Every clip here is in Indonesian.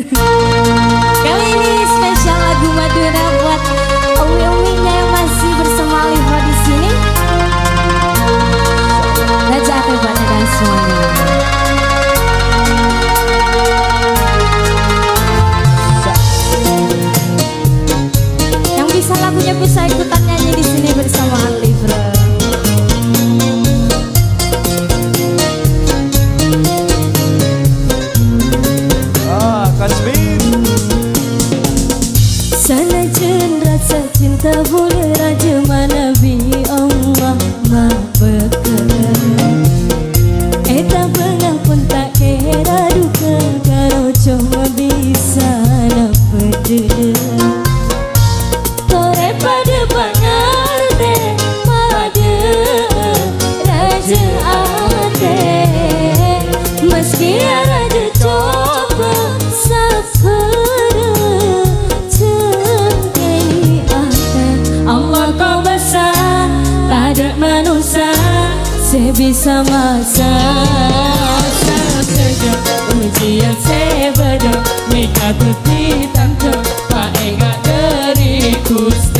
Ha Tavuleira de se bisa masa saja ujian sebeda mika tuti tanto pak enggak dari kusti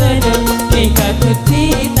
petite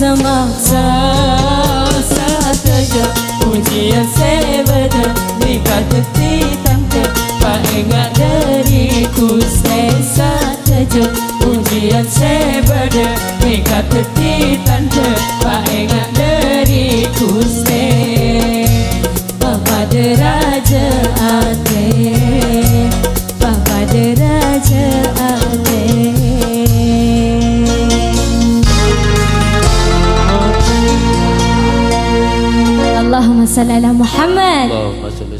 semaksa saat aja ujian sebeda nikah teti tante pak dari dariku saat aja ujian sebeda nikah teti tante pak enggak dariku stay bapak صل على محمد اللهم صل